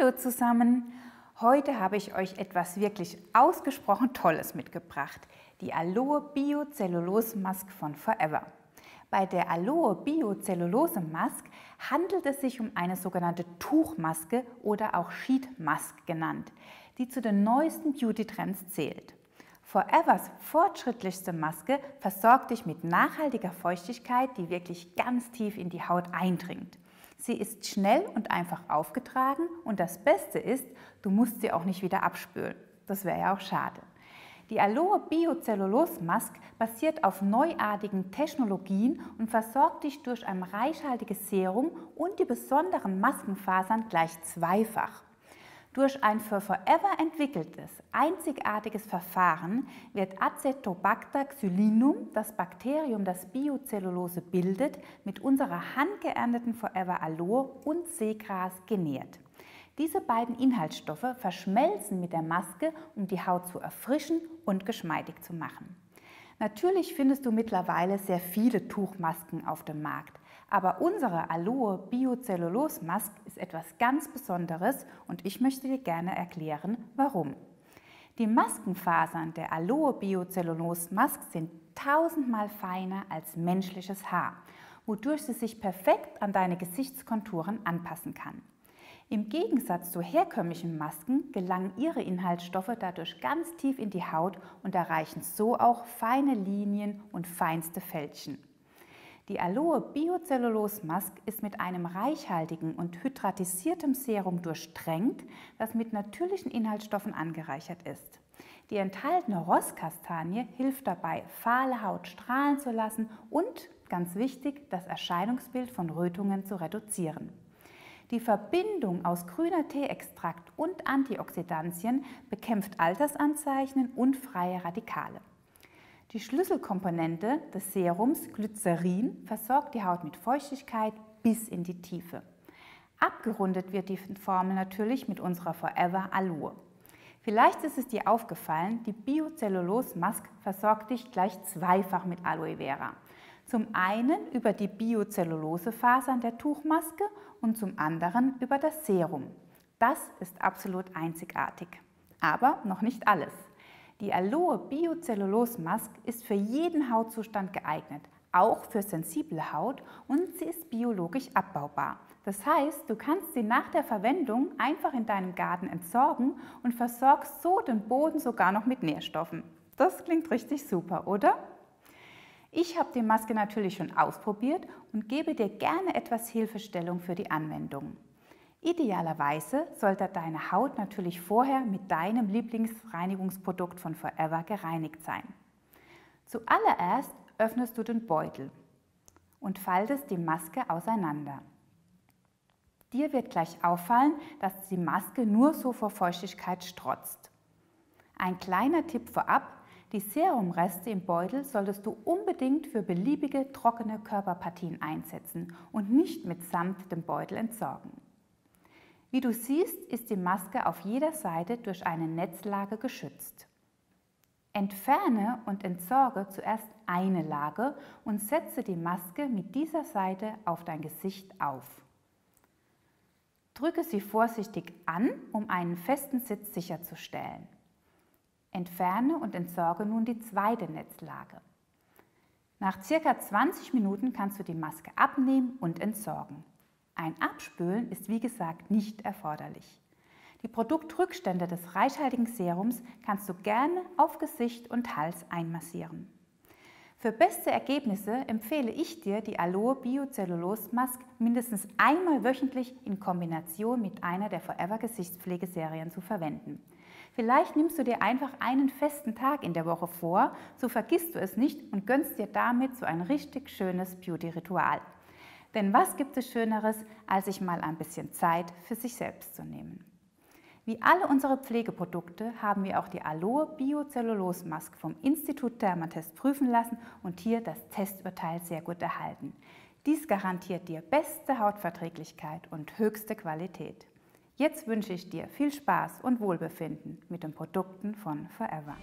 Hallo zusammen! Heute habe ich euch etwas wirklich ausgesprochen Tolles mitgebracht. Die Aloe Biocellulose Mask von Forever. Bei der Aloe Biocellulose Mask handelt es sich um eine sogenannte Tuchmaske oder auch Sheet Mask genannt, die zu den neuesten Beauty-Trends zählt. Forevers fortschrittlichste Maske versorgt dich mit nachhaltiger Feuchtigkeit, die wirklich ganz tief in die Haut eindringt. Sie ist schnell und einfach aufgetragen und das Beste ist, du musst sie auch nicht wieder abspülen. Das wäre ja auch schade. Die Aloe Biocellulose Mask basiert auf neuartigen Technologien und versorgt dich durch ein reichhaltiges Serum und die besonderen Maskenfasern gleich zweifach. Durch ein für Forever entwickeltes, einzigartiges Verfahren wird Acetobacter xylinum, das Bakterium, das Biocellulose bildet, mit unserer handgeernteten Forever Aloe und Seegras genährt. Diese beiden Inhaltsstoffe verschmelzen mit der Maske, um die Haut zu erfrischen und geschmeidig zu machen. Natürlich findest du mittlerweile sehr viele Tuchmasken auf dem Markt. Aber unsere Aloe Biocellulose Mask ist etwas ganz Besonderes und ich möchte dir gerne erklären, warum. Die Maskenfasern der Aloe Biocellulose Mask sind tausendmal feiner als menschliches Haar, wodurch sie sich perfekt an deine Gesichtskonturen anpassen kann. Im Gegensatz zu herkömmlichen Masken gelangen ihre Inhaltsstoffe dadurch ganz tief in die Haut und erreichen so auch feine Linien und feinste Fältchen. Die Aloe Biocellulose Mask ist mit einem reichhaltigen und hydratisiertem Serum durchtränkt, das mit natürlichen Inhaltsstoffen angereichert ist. Die enthaltene Rosskastanie hilft dabei, fahle Haut strahlen zu lassen und, ganz wichtig, das Erscheinungsbild von Rötungen zu reduzieren. Die Verbindung aus grüner Teeextrakt und Antioxidantien bekämpft Altersanzeichen und freie Radikale. Die Schlüsselkomponente des Serums, Glycerin, versorgt die Haut mit Feuchtigkeit bis in die Tiefe. Abgerundet wird die Formel natürlich mit unserer Forever Aloe. Vielleicht ist es dir aufgefallen, die Biocellulose Mask versorgt dich gleich zweifach mit Aloe Vera. Zum einen über die Biocellulosefasern der Tuchmaske und zum anderen über das Serum. Das ist absolut einzigartig. Aber noch nicht alles. Die Aloe Biocellulose Mask ist für jeden Hautzustand geeignet, auch für sensible Haut und sie ist biologisch abbaubar. Das heißt, du kannst sie nach der Verwendung einfach in deinem Garten entsorgen und versorgst so den Boden sogar noch mit Nährstoffen. Das klingt richtig super, oder? Ich habe die Maske natürlich schon ausprobiert und gebe dir gerne etwas Hilfestellung für die Anwendung. Idealerweise sollte deine Haut natürlich vorher mit deinem Lieblingsreinigungsprodukt von Forever gereinigt sein. Zuallererst öffnest du den Beutel und faltest die Maske auseinander. Dir wird gleich auffallen, dass die Maske nur so vor Feuchtigkeit strotzt. Ein kleiner Tipp vorab, die Serumreste im Beutel solltest du unbedingt für beliebige trockene Körperpartien einsetzen und nicht mitsamt dem Beutel entsorgen. Wie du siehst, ist die Maske auf jeder Seite durch eine Netzlage geschützt. Entferne und entsorge zuerst eine Lage und setze die Maske mit dieser Seite auf dein Gesicht auf. Drücke sie vorsichtig an, um einen festen Sitz sicherzustellen. Entferne und entsorge nun die zweite Netzlage. Nach circa 20 Minuten kannst du die Maske abnehmen und entsorgen. Ein Abspülen ist wie gesagt nicht erforderlich. Die Produktrückstände des reichhaltigen Serums kannst du gerne auf Gesicht und Hals einmassieren. Für beste Ergebnisse empfehle ich dir die Aloe Biocellulose Mask mindestens einmal wöchentlich in Kombination mit einer der Forever Gesichtspflegeserien zu verwenden. Vielleicht nimmst du dir einfach einen festen Tag in der Woche vor, so vergisst du es nicht und gönnst dir damit so ein richtig schönes Beauty-Ritual. Denn was gibt es Schöneres, als sich mal ein bisschen Zeit für sich selbst zu nehmen? Wie alle unsere Pflegeprodukte haben wir auch die Aloe Biocellulose Mask vom Institut Dermatest prüfen lassen und hier das Testurteil sehr gut erhalten. Dies garantiert dir beste Hautverträglichkeit und höchste Qualität. Jetzt wünsche ich dir viel Spaß und Wohlbefinden mit den Produkten von Forever.